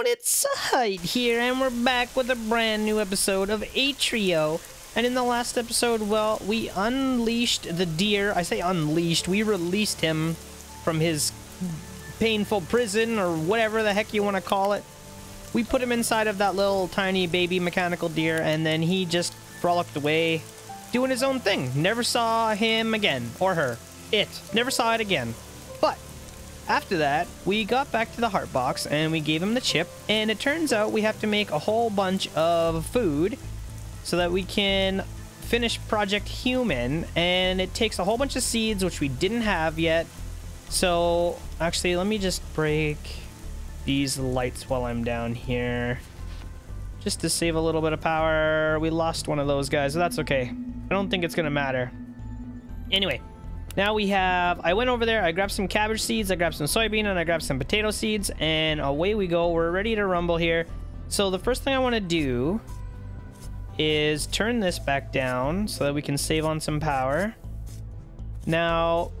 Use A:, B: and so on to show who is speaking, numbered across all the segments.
A: everyone, it's Zahait here, and we're back with a brand new episode of Atrio. And in the last episode, well, we unleashed the deer. I say unleashed, we released him from his painful prison, or whatever the heck you want to call it. We put him inside of that little tiny baby mechanical deer, and then he just frolicked away, doing his own thing. Never saw him again, or her. It. Never saw it again. After that, we got back to the heart box and we gave him the chip. And it turns out we have to make a whole bunch of food so that we can finish Project Human. And it takes a whole bunch of seeds, which we didn't have yet. So actually, let me just break these lights while I'm down here. Just to save a little bit of power. We lost one of those guys, so that's okay. I don't think it's to matter. Anyway, now we have, I went over there, I grabbed some cabbage seeds, I grabbed some soybean, and I grabbed some potato seeds, and away we go. We're ready to rumble here. So the first thing I want to do is turn this back down so that we can save on some power. Now,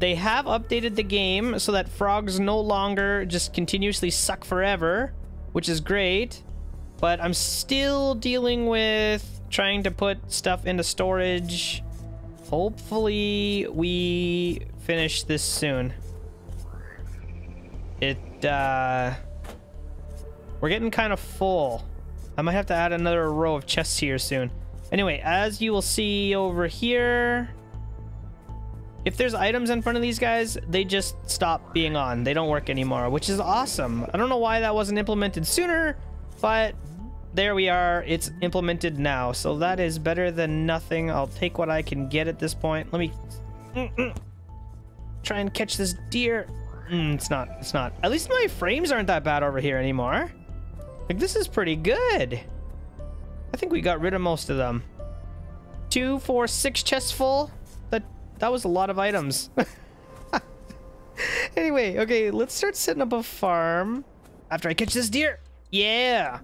A: they have updated the game so that frogs no longer just continuously suck forever, which is great. But I'm still dealing with trying to put stuff into storage hopefully we finish this soon. It, uh... We're getting kind of full. I might have to add another row of chests here soon. Anyway, as you will see over here... If there's items in front of these guys, they just stop being on. They don't work anymore, which is awesome. I don't know why that wasn't implemented sooner, but there we are. It's implemented now. So that is better than nothing. I'll take what I can get at this point. Let me mm -mm. try and catch this deer. Mm, it's not. It's not. At least my frames aren't that bad over here anymore. Like, this is pretty good. I think we got rid of most of them. Two, four, six chests full. That, that was a lot of items. anyway, okay, let's start setting up a farm after I catch this deer. Yeah.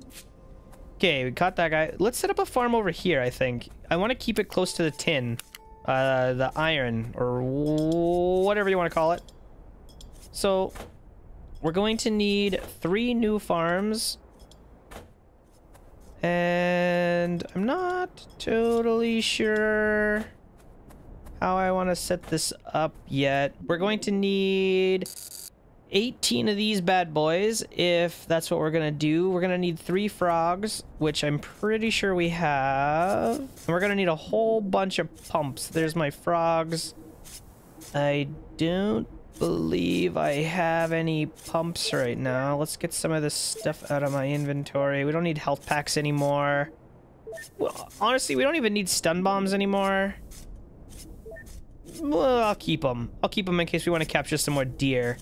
A: Okay, we caught that guy. Let's set up a farm over here, I think. I want to keep it close to the tin. Uh, the iron, or whatever you want to call it. So, we're going to need three new farms. And I'm not totally sure how I want to set this up yet. We're going to need 18 of these bad boys if that's what we're gonna do. We're gonna need three frogs which i'm pretty sure we have. And we're gonna need a whole bunch of pumps. There's my frogs. I don't believe i have any pumps right now. Let's get some of this stuff out of my inventory. We don't need health packs anymore. Well honestly we don't even need stun bombs anymore. Well i'll keep them i'll keep them in case we want to capture some more deer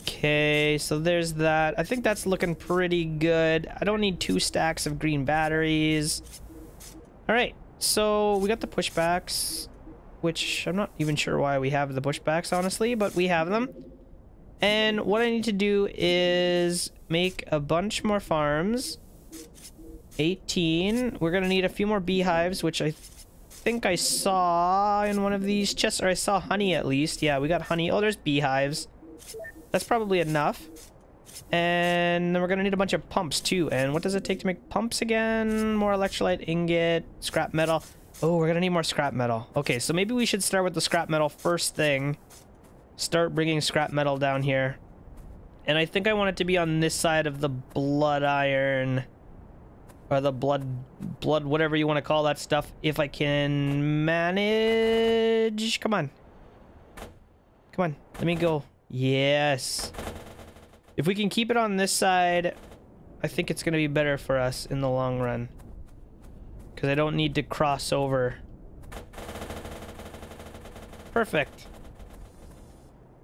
A: Okay, so there's that. I think that's looking pretty good. I don't need two stacks of green batteries. All right, so we got the pushbacks, which I'm not even sure why we have the pushbacks, honestly, but we have them. And what I need to do is make a bunch more farms. 18. We're going to need a few more beehives, which I think I saw in one of these chests, or I saw honey at least. Yeah, we got honey. Oh, there's beehives. That's probably enough. And then we're going to need a bunch of pumps too. And what does it take to make pumps again? More electrolyte, ingot, scrap metal. Oh, we're going to need more scrap metal. Okay, so maybe we should start with the scrap metal first thing. Start bringing scrap metal down here. And I think I want it to be on this side of the blood iron. Or the blood, blood, whatever you want to call that stuff. If I can manage. Come on. Come on, let me go. Yes. If we can keep it on this side, I think it's going to be better for us in the long run. Because I don't need to cross over. Perfect.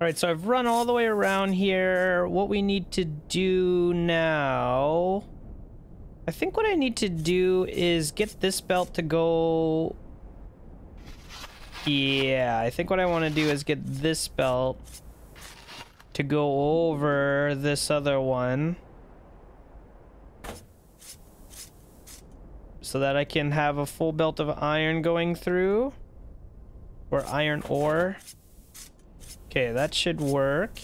A: Alright, so I've run all the way around here. What we need to do now... I think what I need to do is get this belt to go... Yeah, I think what I want to do is get this belt to go over this other one. So that I can have a full belt of iron going through. Or iron ore. Okay, that should work.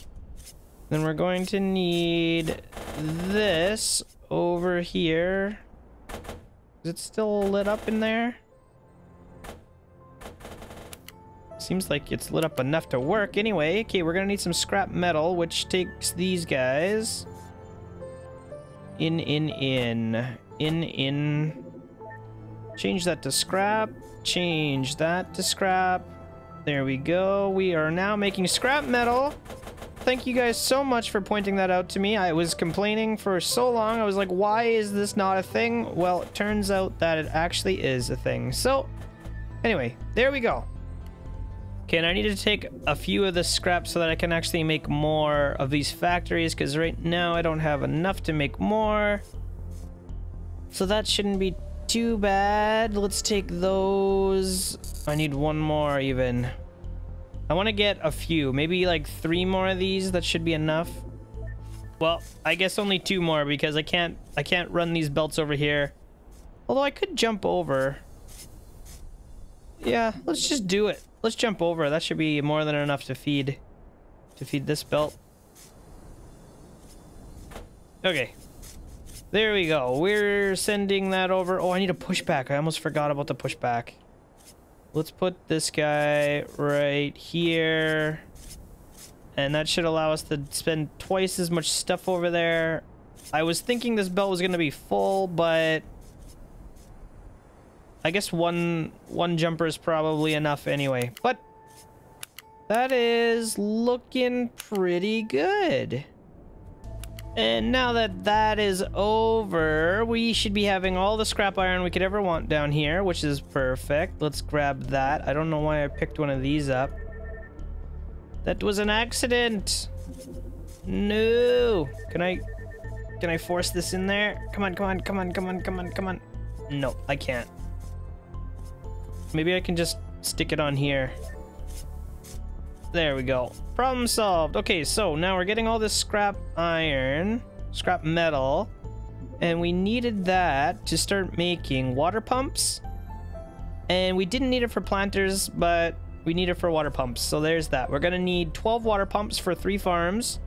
A: Then we're going to need this over here. Is it still lit up in there? Seems like it's lit up enough to work anyway. Okay, we're gonna need some scrap metal, which takes these guys. In, in, in. In, in. Change that to scrap. Change that to scrap. There we go. We are now making scrap metal. Thank you guys so much for pointing that out to me. I was complaining for so long. I was like, why is this not a thing? Well, it turns out that it actually is a thing. So, anyway, there we go. Okay, and I need to take a few of the scraps so that I can actually make more of these factories, because right now I don't have enough to make more. So that shouldn't be too bad. Let's take those. I need one more even. I want to get a few, maybe like three more of these. That should be enough. Well, I guess only two more because I can't I can't run these belts over here. Although I could jump over. Yeah, let's just do it. Let's jump over. That should be more than enough to feed to feed this belt. Okay. There we go. We're sending that over. Oh, I need a pushback. I almost forgot about the pushback. Let's put this guy right here. And that should allow us to spend twice as much stuff over there. I was thinking this belt was going to be full, but I guess one one jumper is probably enough anyway. But that is looking pretty good. And now that that is over, we should be having all the scrap iron we could ever want down here, which is perfect. Let's grab that. I don't know why I picked one of these up. That was an accident. No. Can I can I force this in there? Come on, come on, come on, come on, come on, come on. No, I can't. Maybe I can just stick it on here. There we go. Problem solved. Okay, so now we're getting all this scrap iron, scrap metal, and we needed that to start making water pumps. And we didn't need it for planters, but we need it for water pumps. So there's that. We're gonna need 12 water pumps for three farms.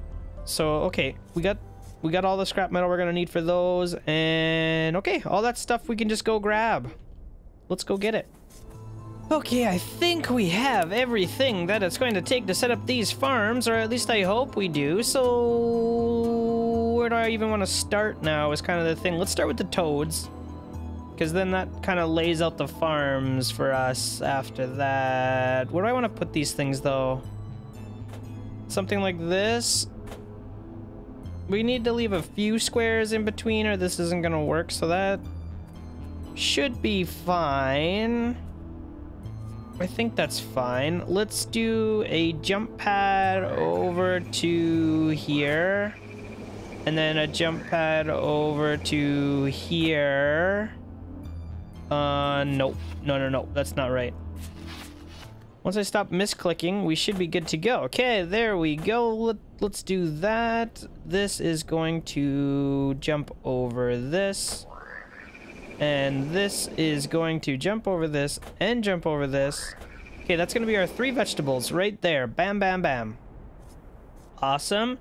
A: So, okay, we got we got all the scrap metal we're gonna need for those. And okay, all that stuff we can just go grab. Let's go get it. Okay, I think we have everything that it's going to take to set up these farms, or at least I hope we do. So, where do I even want to start now is kind of the thing. Let's start with the toads. Because then that kind of lays out the farms for us after that. Where do I want to put these things, though? Something like this? We need to leave a few squares in between or this isn't going to work, so that should be fine. I think that's fine. Let's do a jump pad over to here. And then a jump pad over to here. Uh, nope. No, no, no. That's not right. Once I stop misclicking, we should be good to go. Okay, there we go. Let, let's do that. This is going to jump over this. And this is going to jump over this and jump over this. Okay, that's going to be our three vegetables right there. Bam, bam, bam. Awesome.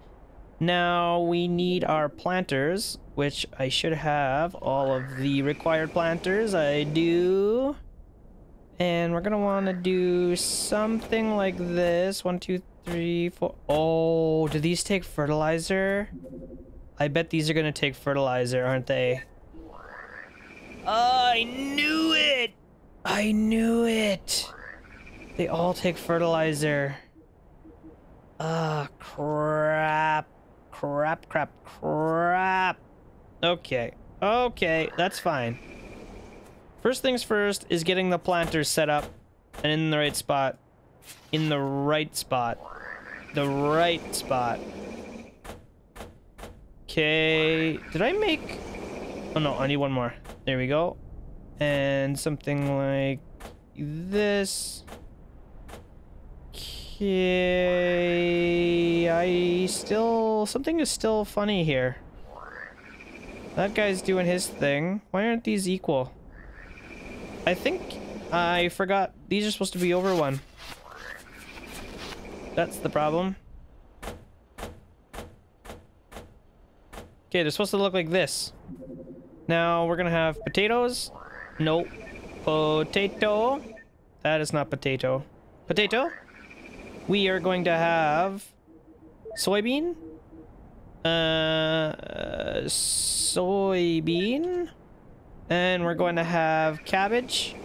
A: Now we need our planters, which I should have all of the required planters. I do. And we're going to want to do something like this. One, two, three, four. Oh, do these take fertilizer? I bet these are going to take fertilizer, aren't they? I knew it! I knew it! They all take fertilizer. Ah, crap. Crap, crap, crap. Okay. Okay, that's fine. First things first is getting the planters set up and in the right spot. In the right spot. The right spot. Okay. Did I make... Oh no, I need one more. There we go. And something like this. Okay, I still... Something is still funny here. That guy's doing his thing. Why aren't these equal? I think I forgot. These are supposed to be over one. That's the problem. Okay, they're supposed to look like this. Now we're gonna have potatoes. Nope. Potato. That is not potato. Potato. We are going to have soybean. Uh, soybean. And we're going to have cabbage.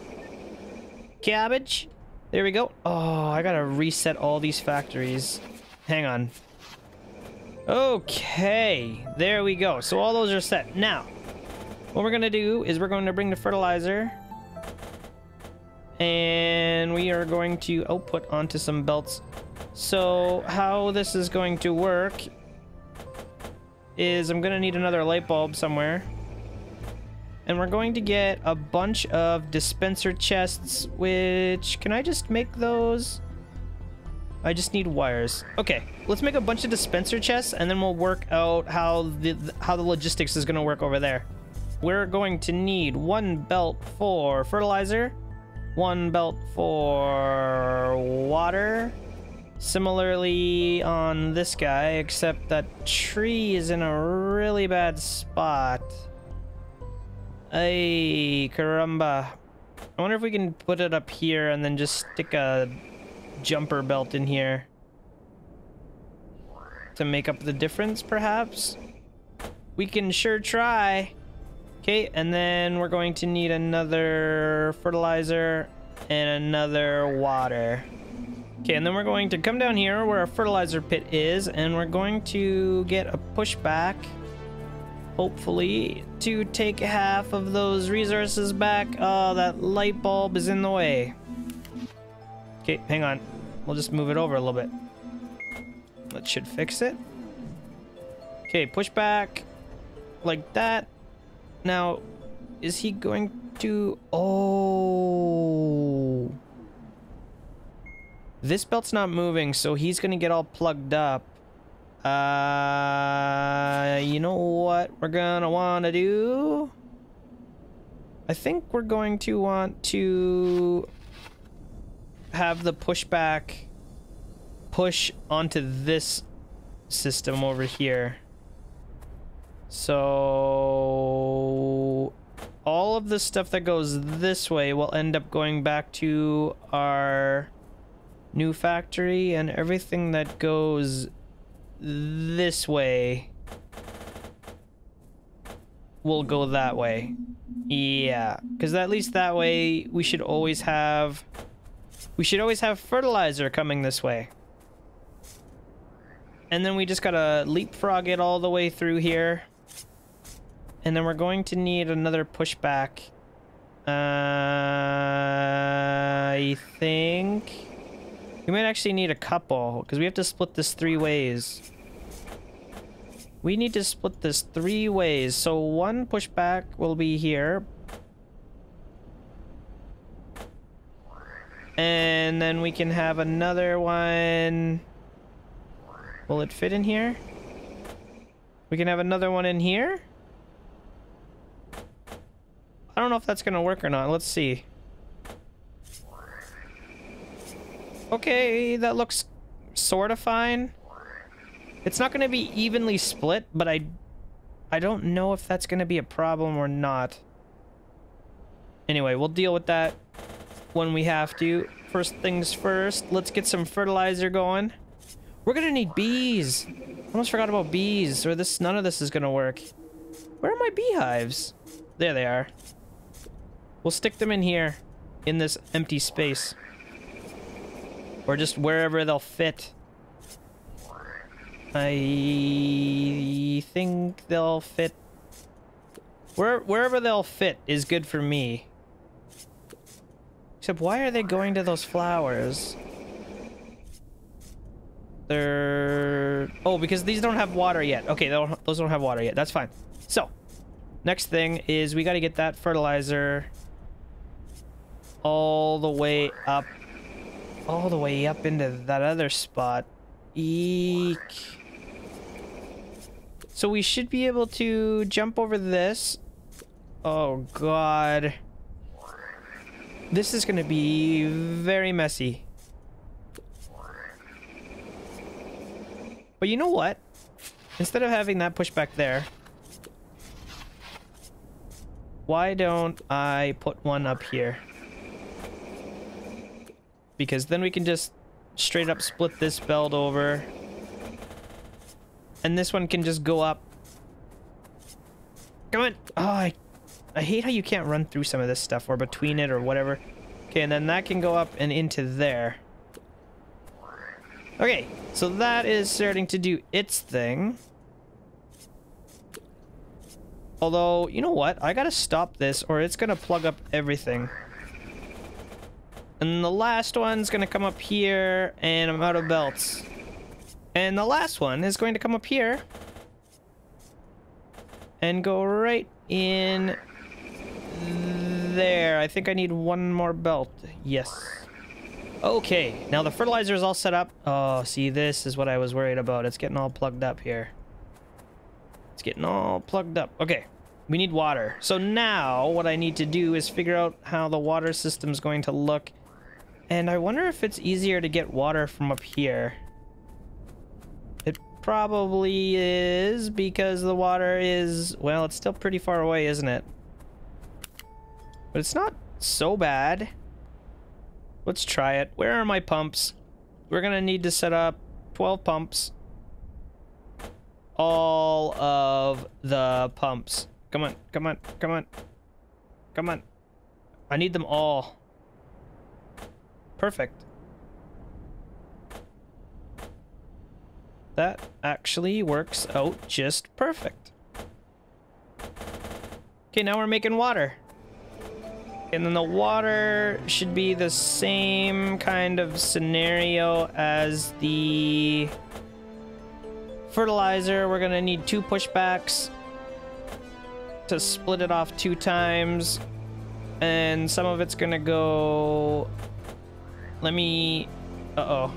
A: Cabbage. There we go. Oh, I gotta reset all these factories. Hang on. Okay, there we go. So all those are set. Now, what we're gonna do is we're going to bring the fertilizer and we are going to output onto some belts. So how this is going to work is I'm gonna need another light bulb somewhere. And we're going to get a bunch of dispenser chests, which, can I just make those? I just need wires. Okay, let's make a bunch of dispenser chests and then we'll work out how the how the logistics is gonna work over there. We're going to need one belt for fertilizer, one belt for water. Similarly on this guy, except that tree is in a really bad spot. Ay, caramba. I wonder if we can put it up here and then just stick a jumper belt in here. To make up the difference, perhaps? We can sure try. Okay, and then we're going to need another fertilizer and another water. Okay, and then we're going to come down here where our fertilizer pit is, and we're going to get a pushback, hopefully, to take half of those resources back. Oh, that light bulb is in the way. Okay, hang on. We'll just move it over a little bit. That should fix it. Okay, push back like that. Now, is he going to... Oh... This belt's not moving, so he's gonna get all plugged up. Uh, you know what we're gonna want to do? I think we're going to want to have the pushback push onto this system over here. So all of the stuff that goes this way will end up going back to our new factory and everything that goes this way will go that way. Yeah, because at least that way we should always have we should always have fertilizer coming this way. And then we just gotta leapfrog it all the way through here. And then we're going to need another pushback. Uh, I think... We might actually need a couple, because we have to split this three ways. We need to split this three ways. So one pushback will be here. And then we can have another one... Will it fit in here? We can have another one in here? I don't know if that's gonna work or not. Let's see. Okay, that looks sort of fine. It's not to be evenly split, but I, I don't know if that's to be a problem or not. Anyway, we'll deal with that when we have to. First things first, let's get some fertilizer going. We're to need bees. Almost forgot about bees, or this none of this is to work. Where are my beehives? There they are. We'll stick them in here, in this empty space. Or just wherever they'll fit. I think they'll fit... Where, wherever they'll fit is good for me. Except why are they going to those flowers? They're... Oh, because these don't have water yet. Okay, those don't have water yet. That's fine. So, next thing is we got to get that fertilizer all the way up all the way up into that other spot. Eek. So we should be able to jump over this. Oh, God. This is to be very messy. But you know what? Instead of having that push back there, why don't I put one up here? Because then we can just straight up split this belt over. And this one can just go up. Come on. Oh, I, I hate how you can't run through some of this stuff or between it or whatever. Okay, and then that can go up and into there. Okay, so that is starting to do its thing. Although, you know what? I gotta stop this or it's gonna plug up everything. And the last one's gonna come up here and I'm out of belts. And the last one is going to come up here and go right in there. I think I need one more belt. Yes. Okay, now the fertilizer is all set up. Oh, see, this is what I was worried about. It's getting all plugged up here. It's getting all plugged up. Okay, we need water. So now what I need to do is figure out how the water system is going to look. And I wonder if it's easier to get water from up here. It probably is because the water is, well, it's still pretty far away, isn't it? But it's not so bad. Let's try it. Where are my pumps? We're gonna need to set up 12 pumps all of the pumps. Come on, come on, come on. Come on. I need them all. Perfect. That actually works out just perfect. Okay, now we're making water. And then the water should be the same kind of scenario as the fertilizer, we're gonna need two pushbacks to split it off two times. And some of it's gonna go... Let me... Uh-oh.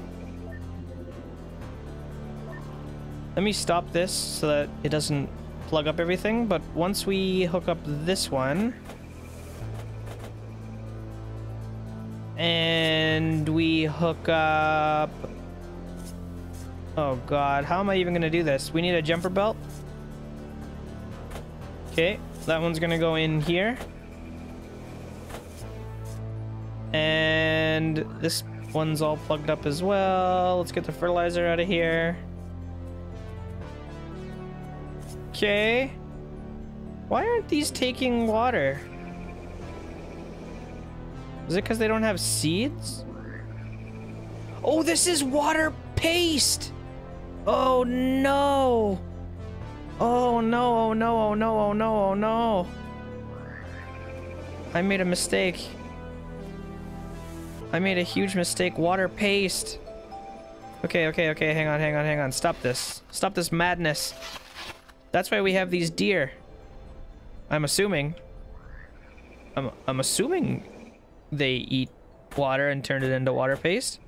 A: Let me stop this so that it doesn't plug up everything, but once we hook up this one... And we hook up Oh god, how am I even gonna do this? We need a jumper belt. Okay, that one's gonna go in here. And this one's all plugged up as well. Let's get the fertilizer out of here. Okay. Why aren't these taking water? Is it because they don't have seeds? Oh, this is water paste! Oh no! Oh no, oh no, oh no, oh no, oh no. I made a mistake. I made a huge mistake. Water paste. Okay, okay, okay, hang on, hang on, hang on. Stop this. Stop this madness. That's why we have these deer. I'm assuming. I'm, I'm assuming they eat water and turn it into water paste.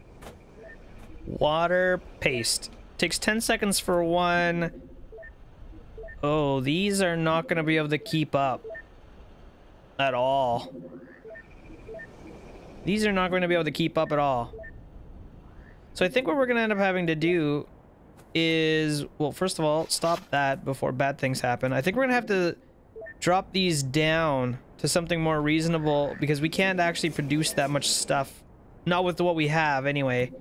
A: Water paste. Takes 10 seconds for one. Oh, these are not going to be able to keep up. At all. These are not going to be able to keep up at all. So I think what we're going to end up having to do is... Well, first of all, stop that before bad things happen. I think we're going to have to drop these down to something more reasonable because we can't actually produce that much stuff. Not with what we have, anyway.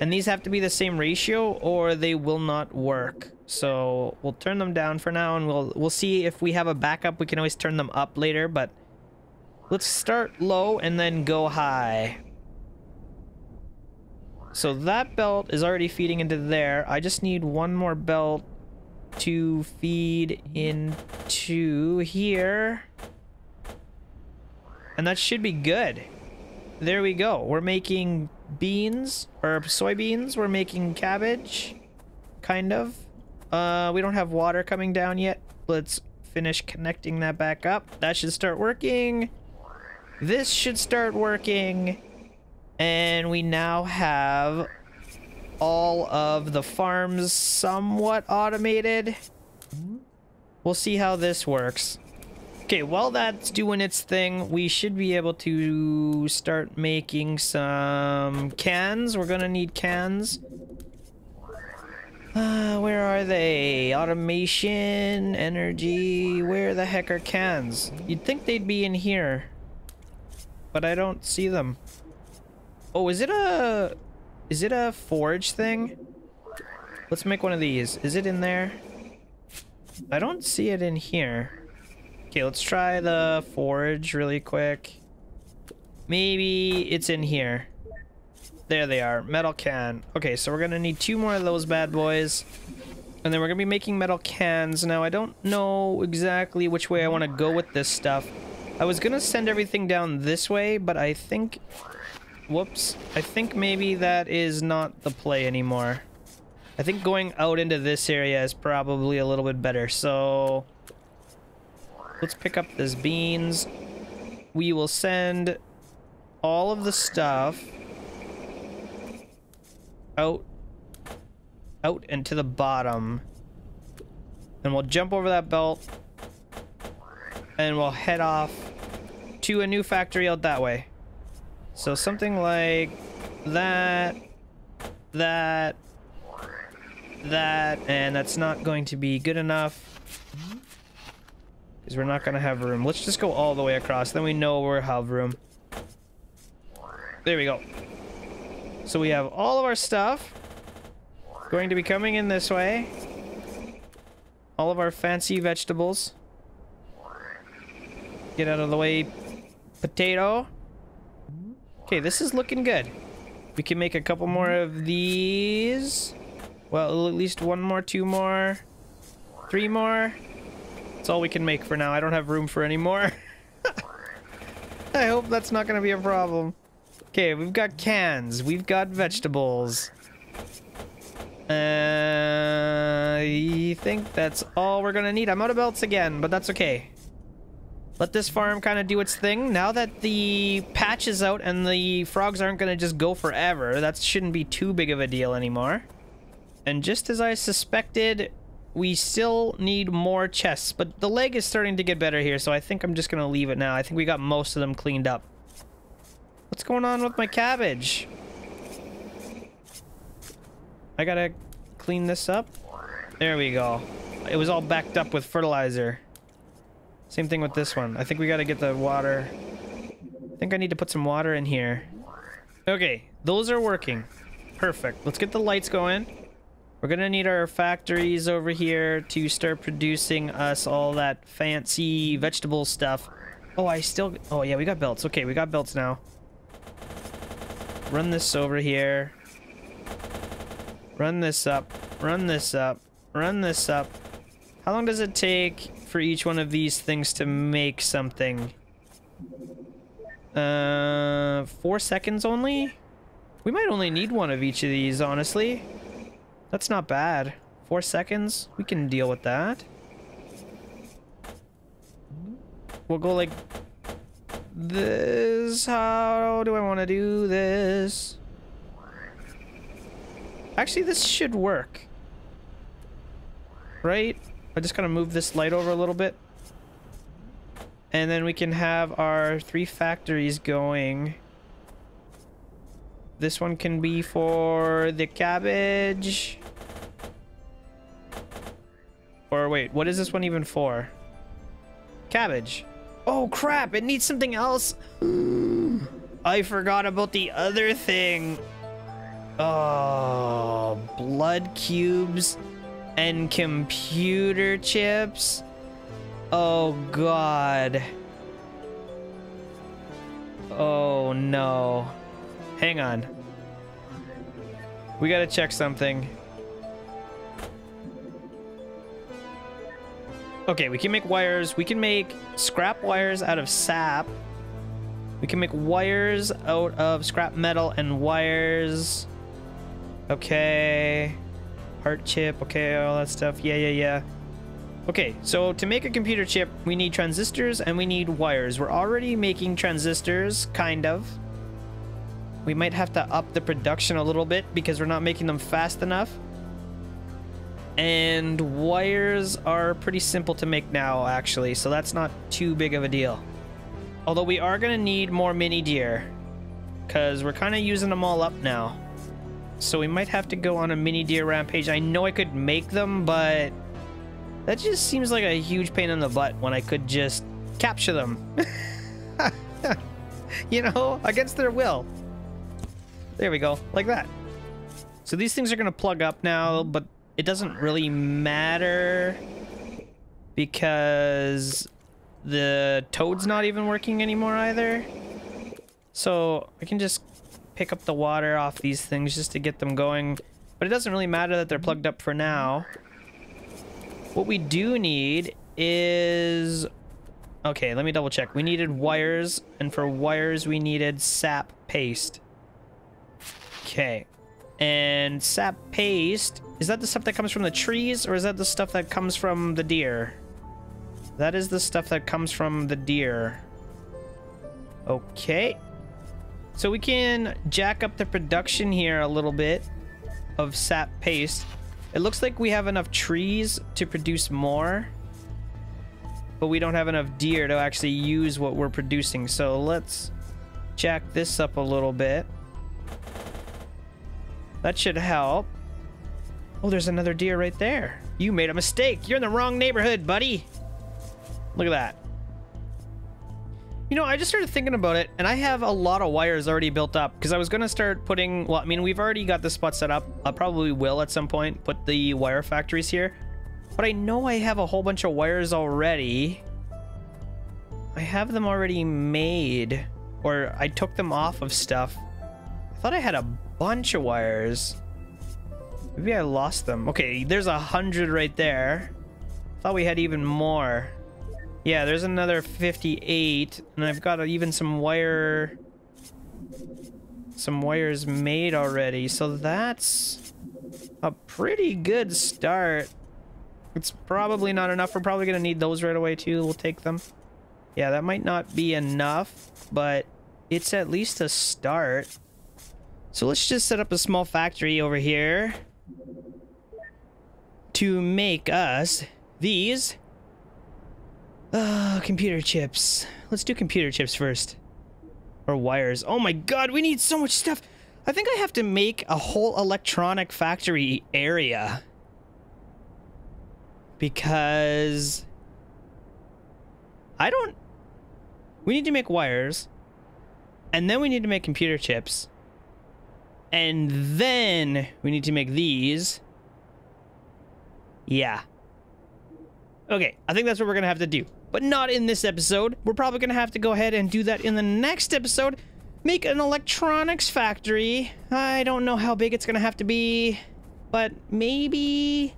A: And these have to be the same ratio or they will not work. So we'll turn them down for now and we'll we'll see if we have a backup. We can always turn them up later, but let's start low and then go high. So that belt is already feeding into there. I just need one more belt to feed into here. And that should be good. There we go. We're making beans or soybeans. We're making cabbage, kind of. Uh, we don't have water coming down yet. Let's finish connecting that back up. That should start working. This should start working. And we now have all of the farms somewhat automated. We'll see how this works. Okay, while that's doing its thing, we should be able to start making some cans. We're gonna need cans. Uh, where are they? Automation, energy. Where the heck are cans? You'd think they'd be in here. But I don't see them. Oh, is it a... Is it a forge thing? Let's make one of these. Is it in there? I don't see it in here. Okay, let's try the forge really quick. Maybe it's in here. There they are. Metal can. Okay, so we're gonna need two more of those bad boys. And then we're gonna be making metal cans. Now, I don't know exactly which way I want to go with this stuff. I was gonna send everything down this way, but I think... Whoops. I think maybe that is not the play anymore. I think going out into this area is probably a little bit better. So let's pick up this beans. We will send all of the stuff out out and to the bottom. And we'll jump over that belt and we'll head off to a new factory out that way. So something like that, that, that, and that's not going to be good enough. Because we're not going to have room. Let's just go all the way across, then we know we'll have room. There we go. So we have all of our stuff going to be coming in this way. All of our fancy vegetables. Get out of the way, potato. Okay, this is looking good. We can make a couple more of these. Well, at least one more, two more, three more. That's all we can make for now. I don't have room for any more. I hope that's not going to be a problem. Okay, we've got cans. We've got vegetables. Uh, I think that's all we're going to need. I'm out of belts again, but that's okay. Let this farm kind of do its thing. Now that the patch is out and the frogs aren't going to just go forever, that shouldn't be too big of a deal anymore. And just as I suspected, we still need more chests. But the leg is starting to get better here, so I think I'm just going to leave it now. I think we got most of them cleaned up. What's going on with my cabbage? I gotta clean this up. There we go. It was all backed up with fertilizer. Same thing with this one. I think we gotta get the water. I think I need to put some water in here. Okay, those are working. Perfect. Let's get the lights going. We're gonna need our factories over here to start producing us all that fancy vegetable stuff. Oh, I still... Oh, yeah, we got belts. Okay, we got belts now. Run this over here. Run this up. Run this up. Run this up. How long does it take for each one of these things to make something? Uh, four seconds only? We might only need one of each of these, honestly. That's not bad. Four seconds? We can deal with that. We'll go like this. How do I want to do this? Actually, this should work. Right? I just gotta move this light over a little bit. And then we can have our three factories going. This one can be for the cabbage. Or wait, what is this one even for? Cabbage. Oh crap, it needs something else. I forgot about the other thing. Oh, blood cubes and computer chips. Oh god. Oh no. Hang on. We gotta check something. Okay, we can make wires. We can make scrap wires out of sap. We can make wires out of scrap metal and wires. Okay. Heart chip. Okay, all that stuff. Yeah, yeah, yeah. Okay, so to make a computer chip, we need transistors and we need wires. We're already making transistors, kind of. We might have to up the production a little bit because we're not making them fast enough. And wires are pretty simple to make now, actually, so that's not too big of a deal. Although we are going to need more mini deer, because we're kind of using them all up now. So we might have to go on a mini deer rampage. I know I could make them, but that just seems like a huge pain in the butt when I could just capture them. you know, against their will. There we go, like that. So these things are to plug up now, but it doesn't really matter because the toad's not even working anymore either. So I can just pick up the water off these things just to get them going. But it doesn't really matter that they're plugged up for now. What we do need is... Okay, let me double check. We needed wires, and for wires we needed sap paste. Okay. And sap paste, is that the stuff that comes from the trees, or is that the stuff that comes from the deer? That is the stuff that comes from the deer. Okay. So we can jack up the production here a little bit of sap paste. It looks like we have enough trees to produce more. But we don't have enough deer to actually use what we're producing. So let's jack this up a little bit. That should help. Oh, there's another deer right there. You made a mistake. You're in the wrong neighborhood, buddy. Look at that. You know, I just started thinking about it, and I have a lot of wires already built up, because I was going to start putting... Well, I mean, we've already got the spot set up. I probably will at some point put the wire factories here. But I know I have a whole bunch of wires already. I have them already made. Or I took them off of stuff. I thought I had a bunch of wires. Maybe I lost them. Okay, there's a hundred right there. Thought we had even more. Yeah, there's another 58, and I've got even some wire... Some wires made already, so that's a pretty good start. It's probably not enough. We're probably going to need those right away, too. We'll take them. Yeah, that might not be enough, but it's at least a start. So let's just set up a small factory over here to make us these uh, computer chips. Let's do computer chips first. Or wires. Oh my god, we need so much stuff. I think I have to make a whole electronic factory area. Because... I don't... We need to make wires. And then we need to make computer chips. And then we need to make these. Yeah. Okay, I think that's what we're going to have to do but not in this episode. We're probably going to have to go ahead and do that in the next episode. Make an electronics factory. I don't know how big it's going to have to be, but maybe...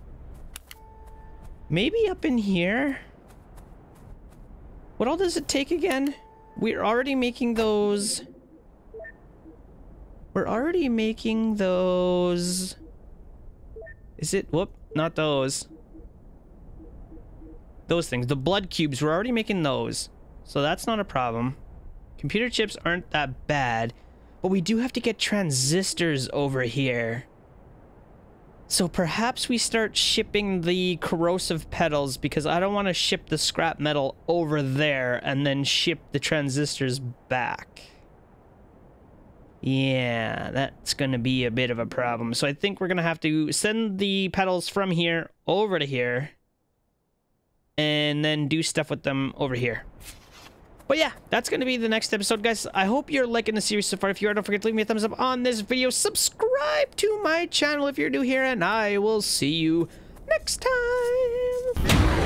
A: Maybe up in here? What all does it take again? We're already making those... We're already making those... Is it? Whoop, not those those things. The blood cubes, we're already making those. So that's not a problem. Computer chips aren't that bad. But we do have to get transistors over here. So perhaps we start shipping the corrosive petals because I don't want to ship the scrap metal over there and then ship the transistors back. Yeah, that's going to be a bit of a problem. So I think we're going to have to send the petals from here over to here and then do stuff with them over here. But yeah, that's going to be the next episode, guys. I hope you're liking the series so far. If you are, don't forget to leave me a thumbs up on this video. Subscribe to my channel if you're new here, and I will see you next time.